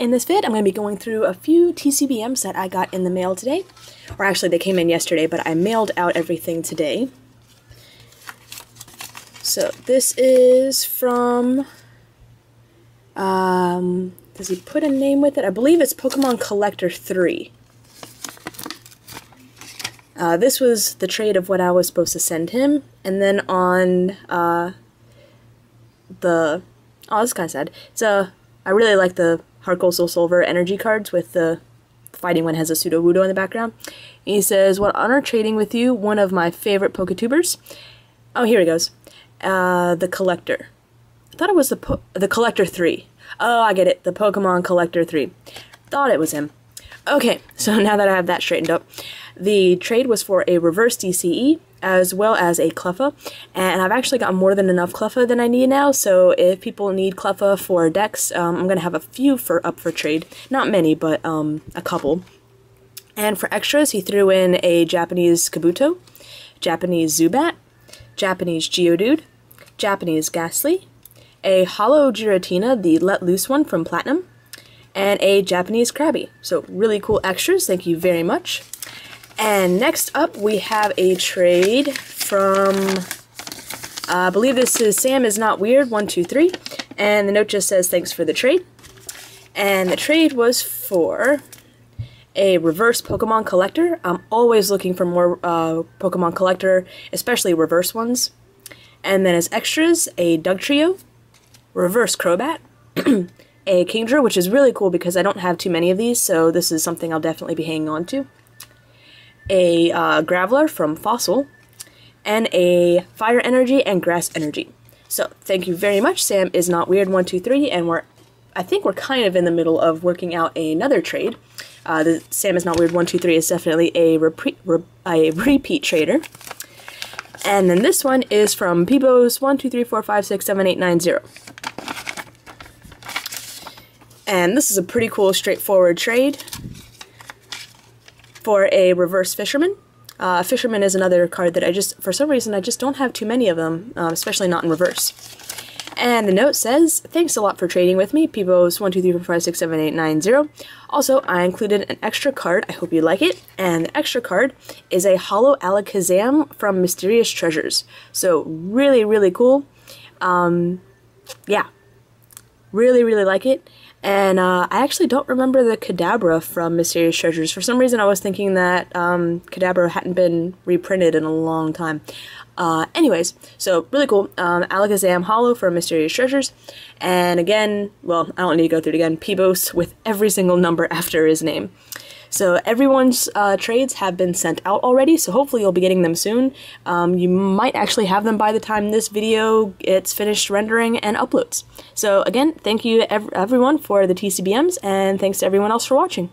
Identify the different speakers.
Speaker 1: In this vid, I'm going to be going through a few TCBMs that I got in the mail today. Or actually, they came in yesterday, but I mailed out everything today. So this is from, um, does he put a name with it? I believe it's Pokemon Collector 3. Uh, this was the trade of what I was supposed to send him, and then on uh, the oh, this kind of sad. So I really like the Gold Soul Silver energy cards with the fighting one has a Sudowoodo in the background. He says, "What honor trading with you, one of my favorite Poketubers." Oh, here he goes uh, the Collector. I thought it was the the Collector 3. Oh, I get it. The Pokemon Collector 3. Thought it was him. Okay, so now that I have that straightened up, the trade was for a reverse DCE as well as a Cleffa, and I've actually got more than enough Cleffa than I need now, so if people need Cleffa for decks, um, I'm going to have a few for up for trade. Not many, but um, a couple. And for extras, he threw in a Japanese Kabuto, Japanese Zubat, Japanese Geodude, Japanese Gastly, a Holo Giratina, the Let Loose one from Platinum, and a Japanese Krabby. So really cool extras, thank you very much. And next up we have a trade from, uh, I believe this is Sam is Not Weird, 123, and the note just says thanks for the trade. And the trade was for a reverse Pokemon collector. I'm always looking for more uh, Pokemon collector, especially reverse ones. And then as extras, a Dugtrio, reverse Crobat, a Kingdra, which is really cool because I don't have too many of these, so this is something I'll definitely be hanging on to. A uh, Graveler from Fossil, and a Fire Energy and Grass Energy. So thank you very much. Sam is not weird. One, two, three, and we're I think we're kind of in the middle of working out another trade. Uh, the Sam is not weird. One, two, three is definitely a repeat a repeat trader. And then this one is from Pebos 1, 2, 3, 4, 5, 6, 7, 8, 9, 0. And this is a pretty cool, straightforward trade for a reverse fisherman. Uh, fisherman is another card that I just, for some reason, I just don't have too many of them, uh, especially not in reverse. And the note says, Thanks a lot for trading with me, Pebos 12345678990. Also, I included an extra card. I hope you like it. And the extra card is a Holo Alakazam from Mysterious Treasures. So, really, really cool. Um, yeah. Really, really like it. And uh, I actually don't remember the Kadabra from Mysterious Treasures. For some reason, I was thinking that um, Kadabra hadn't been reprinted in a long time. Uh, anyways, so really cool. Um, Alakazam Holo for Mysterious Treasures. And again, well, I don't need to go through it again. Pebos with every single number after his name. So everyone's uh, trades have been sent out already, so hopefully you'll be getting them soon. Um, you might actually have them by the time this video gets finished rendering and uploads. So again, thank you ev everyone for the TCBMs, and thanks to everyone else for watching.